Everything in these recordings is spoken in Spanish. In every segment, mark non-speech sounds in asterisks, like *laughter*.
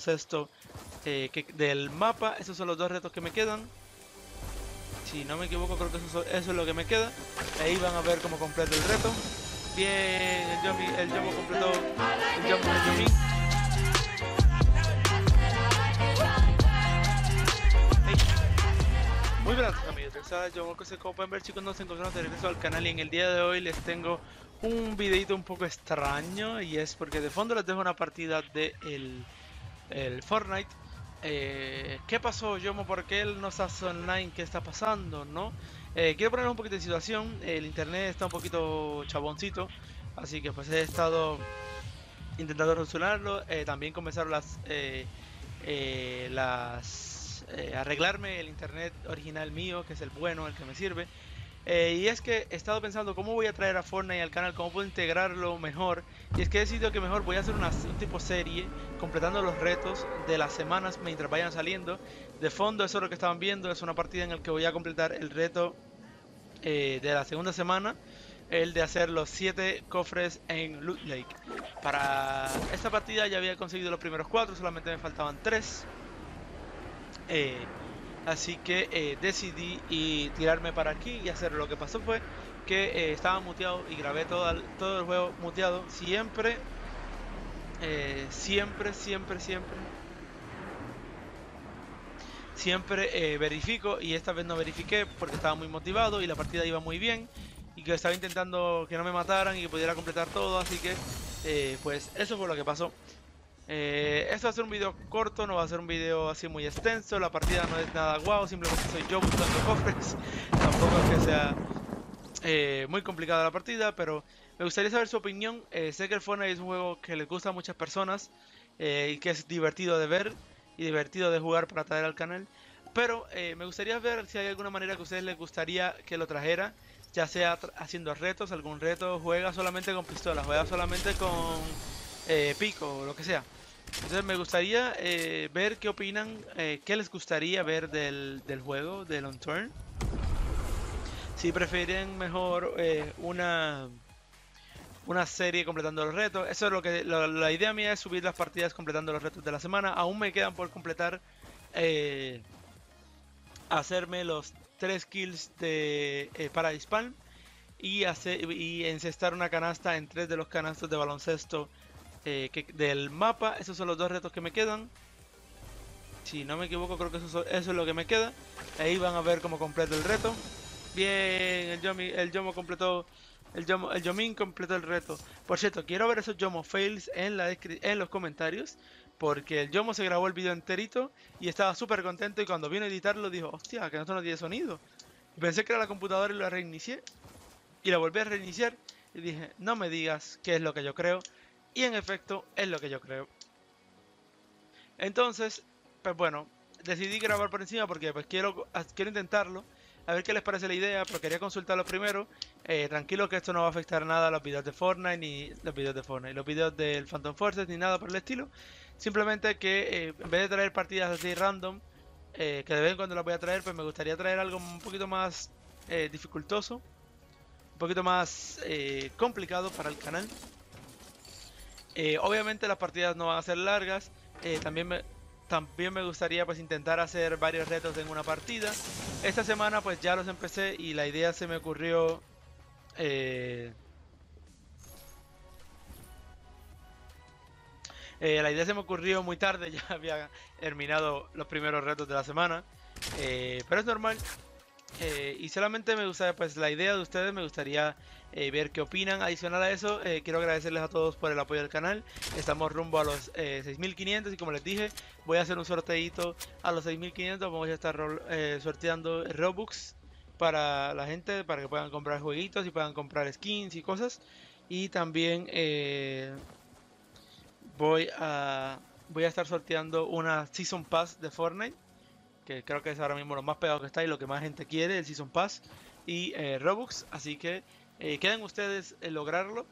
baloncesto eh, del mapa. Esos son los dos retos que me quedan. Si no me equivoco, creo que eso, es lo que me queda. Ahí van a ver cómo completo el reto. Bien, el Yomi, el Yomo completó el Yomo, el Muy buenas amigos yo como pueden ver chicos nos encontramos de regreso al canal y en el día de hoy les tengo un videito un poco extraño y es porque de fondo les dejo una partida de el, el Fortnite eh, ¿Qué pasó, Yomo? ¿Por qué él no hace online? ¿Qué está pasando? ¿No? Eh, quiero poner un poquito de situación. El internet está un poquito chaboncito. Así que pues he estado intentando resolverlo. Eh, también comenzaron las... las arreglarme el internet original mío, que es el bueno, el que me sirve. Eh, y es que he estado pensando cómo voy a traer a Fortnite al canal, cómo puedo integrarlo mejor. Y es que he decidido que mejor voy a hacer una un tipo serie completando los retos de las semanas mientras vayan saliendo. De fondo, eso es lo que estaban viendo, es una partida en la que voy a completar el reto eh, de la segunda semana. El de hacer los 7 cofres en Loot Lake. Para esta partida ya había conseguido los primeros 4, solamente me faltaban 3. Eh, Así que eh, decidí y tirarme para aquí y hacer lo que pasó fue que eh, estaba muteado y grabé todo el, todo el juego muteado. Siempre, eh, siempre, siempre, siempre, siempre verifico y esta vez no verifiqué porque estaba muy motivado y la partida iba muy bien y que estaba intentando que no me mataran y que pudiera completar todo. Así que, pues eso fue lo que pasó. Eh, esto va a ser un video corto, no va a ser un video así muy extenso. La partida no es nada guau, simplemente soy yo buscando *laughs* cofres. Tampoco es que sea eh, muy complicada la partida, pero me gustaría saber su opinión. Eh, sé que el Fortnite es un juego que les gusta a muchas personas y que es divertido de ver y divertido de jugar para traer al canal. Pero me gustaría ver si hay alguna manera que a ustedes les gustaría que lo trajera, ya sea haciendo retos, algún reto, juega solamente con pistola, juega solamente con pico o lo que sea. Entonces me gustaría eh, ver qué opinan, eh, qué les gustaría ver del, juego, del On Turn. Si prefieren mejor eh, una una serie completando los retos. Eso es lo que la idea mía es subir las partidas completando los retos de la semana. Aún me quedan por completar hacerme los tres kills de para Palm y hacer y encestar una canasta en tres de los canastos de baloncesto eh, del mapa. Esos son los dos retos que me quedan. Si no me equivoco, creo que eso, es lo que me queda. Ahí van a ver cómo completo el reto. Bien, el Yomi, el Yomo completó. El, Yomo, el Yomin completó el reto. Por cierto, quiero ver esos Yomo fails en, la en los comentarios. Porque el Yomo se grabó el video enterito y estaba súper contento. Y cuando vino a editarlo, dijo: Hostia, que no tiene sonido. Pensé que era la computadora y lo reinicié. Y la volví a reiniciar. Y dije: No me digas qué es lo que yo creo. Y en efecto, es lo que yo creo. Entonces, pues bueno, decidí grabar por encima porque pues quiero, quiero intentarlo. A ver qué les parece la idea, pero quería consultarlo primero. Eh, tranquilo que esto no va a afectar nada a los videos de Fortnite, ni los videos de Fortnite, los videos del Phantom Forces, ni nada por el estilo. Simplemente que eh, en vez de traer partidas así random, eh, que de vez en cuando las voy a traer, pues me gustaría traer algo un poquito más dificultoso, un poquito más complicado para el canal. Eh, obviamente las partidas no van a ser largas. Eh, también, me, también me gustaría pues intentar hacer varios retos en una partida. Esta semana pues ya los empecé y la idea se me ocurrió... Eh, la idea se me ocurrió muy tarde, *laughs* ya había terminado los primeros retos de la semana. pero es normal, eh, y solamente me gusta, pues la idea de ustedes, me gustaría eh, ver qué opinan. Adicional a eso, eh, quiero agradecerles a todos por el apoyo del canal. Estamos rumbo a los 6500 y como les dije, voy a hacer un sorteito a los 6500. Vamos a estar sorteando Robux para la gente, para que puedan comprar jueguitos y puedan comprar skins y cosas. Y también voy a voy a estar sorteando una Season Pass de Fortnite que creo que es ahora mismo lo más pegado que está y lo que más gente quiere, el Season Pass y eh, Robux. Así que eh, queden ustedes en lograrlo.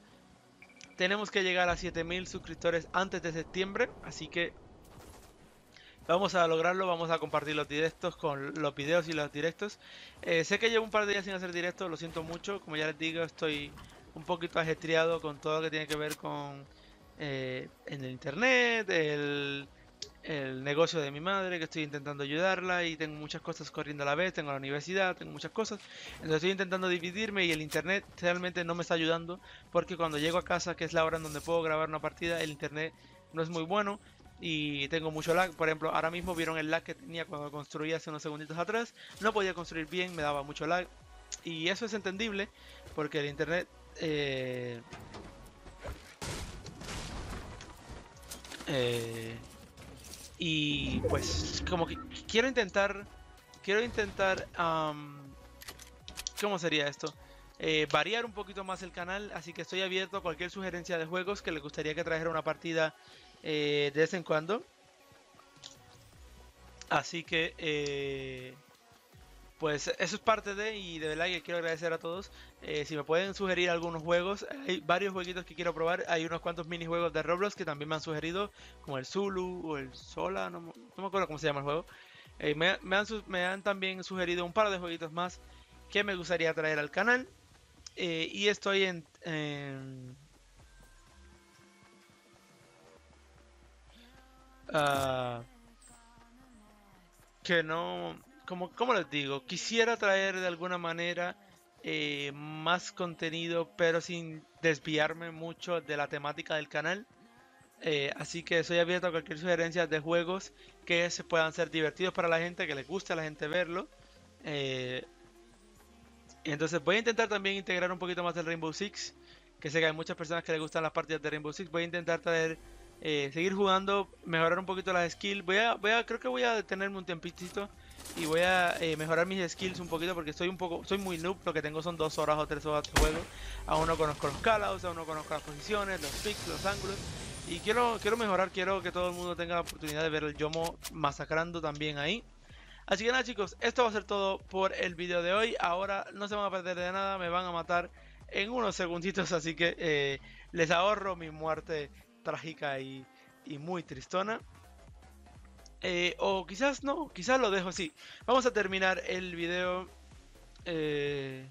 Tenemos que llegar a 7000 suscriptores antes de septiembre, así que vamos a lograrlo. Vamos a compartir los directos con los videos y los directos. Eh, sé que llevo un par de días sin hacer directos, lo siento mucho. Como ya les digo, estoy un poquito ajetreado con todo lo que tiene que ver con en el internet, el negocio de mi madre, que estoy intentando ayudarla y tengo muchas cosas corriendo a la vez, tengo la universidad, tengo muchas cosas. Entonces estoy intentando dividirme y el internet realmente no me está ayudando porque cuando llego a casa, que es la hora en donde puedo grabar una partida, el internet no es muy bueno y tengo mucho lag. Por ejemplo, ahora mismo vieron el lag que tenía cuando construí hace unos segunditos atrás. No podía construir bien, me daba mucho lag. Y eso es entendible porque el internet... Eh, eh, y pues como que quiero intentar... Quiero intentar... ¿Cómo sería esto? Eh, variar un poquito más el canal, así que estoy abierto a cualquier sugerencia de juegos que les gustaría que trajera una partida eh, de vez en cuando. Así que, eh, pues eso es parte de, y de verdad que quiero agradecer a todos. Eh, si me pueden sugerir algunos juegos, hay varios jueguitos que quiero probar. Hay unos cuantos minijuegos de Roblox que también me han sugerido, como el Zulu o el Sola, no, me acuerdo cómo se llama el juego. Me, han, me, también sugerido un par de jueguitos más que me gustaría traer al canal. y estoy en Ah, que no, como, como les digo, quisiera traer de alguna manera eh, más contenido, pero sin desviarme mucho de la temática del canal. Eh, así que soy abierto a cualquier sugerencia de juegos que se puedan ser divertidos para la gente, que les guste a la gente verlo. Eh, entonces voy a intentar también integrar un poquito más el Rainbow Six, que sé que hay muchas personas que les gustan las partidas de Rainbow Six. Voy a intentar traer eh, seguir jugando, mejorar un poquito las skills. Voy a, voy a, creo que voy a detenerme un tiempito y voy a eh, mejorar mis skills un poquito porque estoy un poco, soy muy noob, lo que tengo son dos horas o tres horas de juego. Aún no conozco los callouts, aún no conozco las posiciones, los picks, los ángulos. Y quiero, quiero mejorar, quiero que todo el mundo tenga la oportunidad de ver el Yomo masacrando también ahí. Así que nada chicos, esto va a ser todo por el video de hoy. Ahora no se van a perder de nada, me van a matar en unos segunditos, así que eh, les ahorro mi muerte trágica y, muy tristona. Eh, o quizás no, quizás lo dejo así. Vamos a terminar el video. Eh,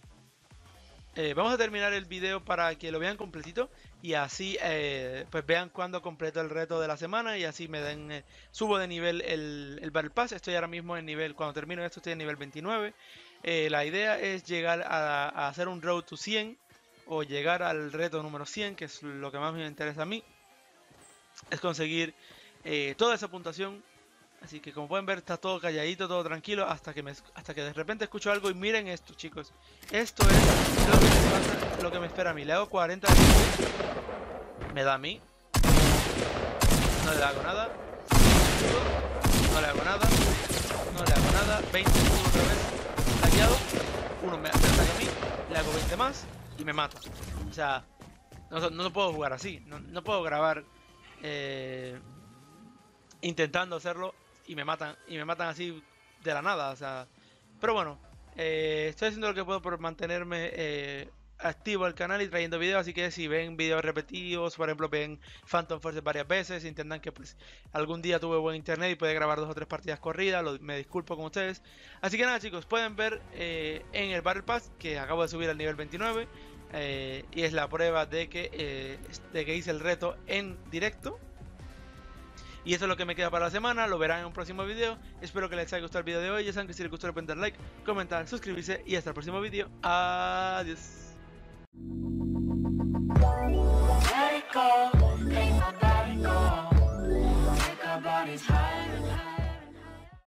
eh, vamos a terminar el video para que lo vean completito y así pues vean cuando completo el reto de la semana y así me den subo de nivel el, el, Battle Pass. Estoy ahora mismo en nivel, cuando termino esto estoy en nivel 29. la idea es llegar a, a hacer un road to 100 o llegar al reto número 100, que es lo que más me interesa a mí es conseguir eh, toda esa puntuación. Así que como pueden ver está todo calladito, todo tranquilo hasta que me, hasta que de repente escucho algo y miren esto chicos. Esto es lo que me, espera a mí. Le hago 40 me da a mí. No le hago nada. No le hago nada. No le hago nada. 20 otra vez. Hackeado. Uno me, ataca a mí. Le hago 20 más y me mata. O sea, no, no puedo jugar así. No, no puedo grabar eh, intentando hacerlo y me matan y me matan así de la nada o sea. Pero bueno eh, estoy haciendo lo que puedo por mantenerme eh, activo el canal y trayendo videos así que si ven videos repetidos por ejemplo ven Phantom Force varias veces intentan que pues algún día tuve buen internet y puede grabar dos o tres partidas corridas me disculpo con ustedes. Así que nada chicos pueden ver en el Battle Pass que acabo de subir al nivel 29 eh, y es la prueba de que, eh, de que hice el reto en directo. Y eso es lo que me queda para la semana, lo verán en un próximo video. Espero que les haya gustado el video de hoy. Ya saben que si les gustó, le pueden dar like, comentar, suscribirse y hasta el próximo video. Adiós.